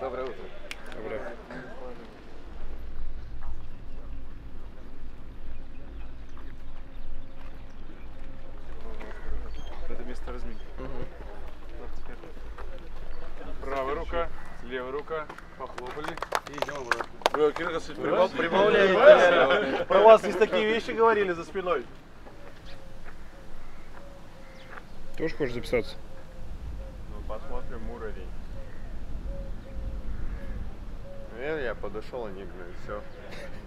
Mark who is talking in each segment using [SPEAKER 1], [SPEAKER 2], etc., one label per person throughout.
[SPEAKER 1] Доброе, утро. Это место разминки. Правая рука, левая рука, похлопали и идем обратно.
[SPEAKER 2] Прибавляете. Про вас здесь такие вещи говорили за спиной.
[SPEAKER 3] Тоже хочешь записаться?
[SPEAKER 4] Посмотрим уровень. Я, я подошел, они, блин, все,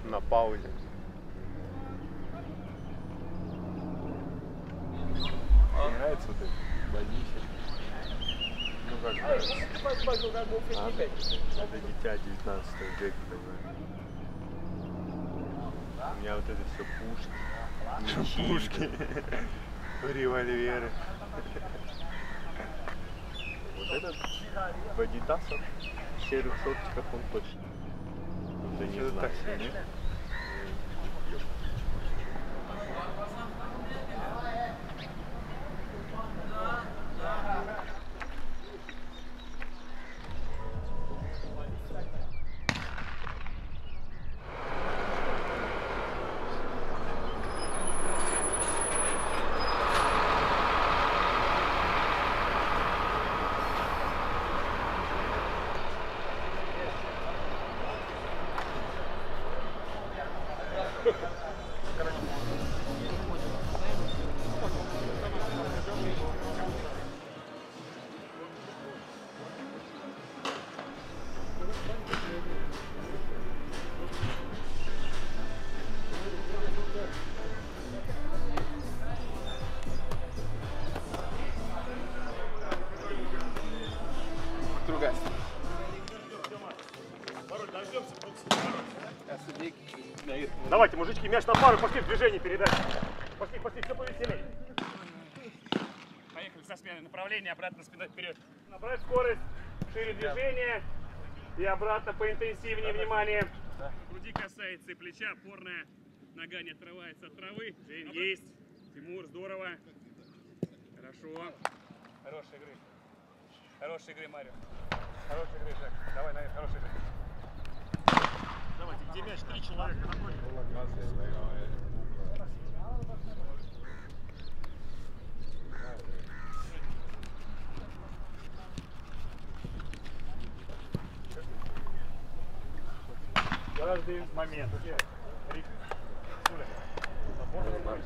[SPEAKER 4] на паузе.
[SPEAKER 1] Нравится вот это? Бонище.
[SPEAKER 4] Ну, как нравится. А? Это дитя 19 века, понимаешь? У меня вот это все пушки, мечи, револьверы. Вот этот в адидасах, в серых шортиках он точно. Это не знаю.
[SPEAKER 1] Другая.
[SPEAKER 2] Давайте, мужички, мяч на пару, пошли в движение передать. Пошли, пошли, все повеселее. Поехали со смены направления, обратно спиной вперед. Набрать скорость, шире движение и обратно поинтенсивнее, внимание. Груди касается и плеча, опорная нога не отрывается от травы. Жень, есть. Тимур, здорово. Хорошо. Хорошая игры. Хорошая игры, Марио. Хорошая игры, Жак. Давай, наверх, хорошая игры. Давайте, где мяч? Три человека. Каждый момент. Рик. Суля. Можно на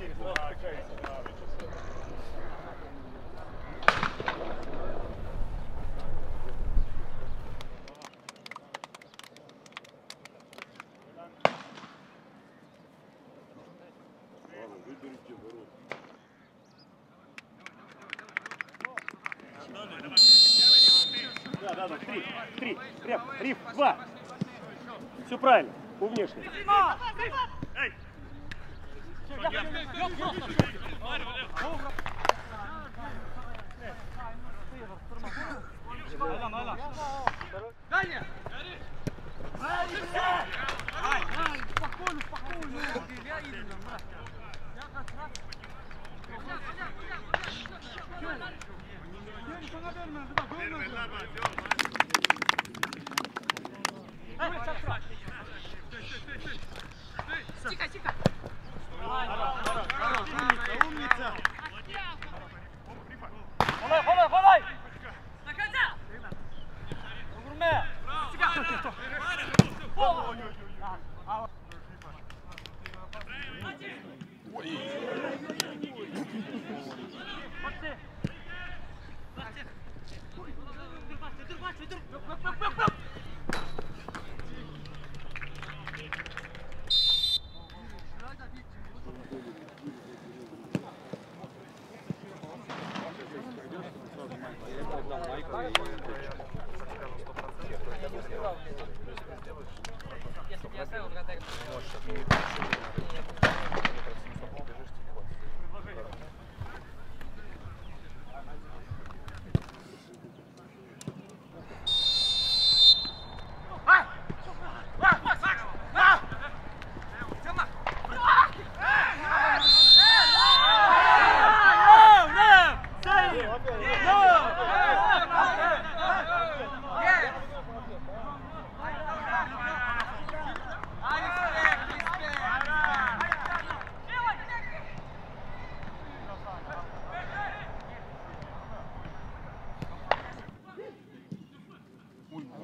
[SPEAKER 2] Да, да, да, три, три, риф, риф, два. Все правильно, умнейший. Эй!
[SPEAKER 5] Тихо, тихо. До конца. Если бы я оставил вратарь.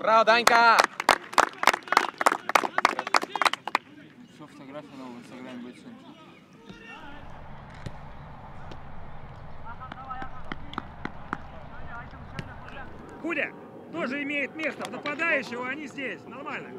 [SPEAKER 6] Браво, Данька!
[SPEAKER 7] Все, фотографию новую в Инстаграме будет сегодня.
[SPEAKER 2] Кудя тоже имеет место. Нападающего они здесь. Нормально.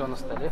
[SPEAKER 6] Все на столе.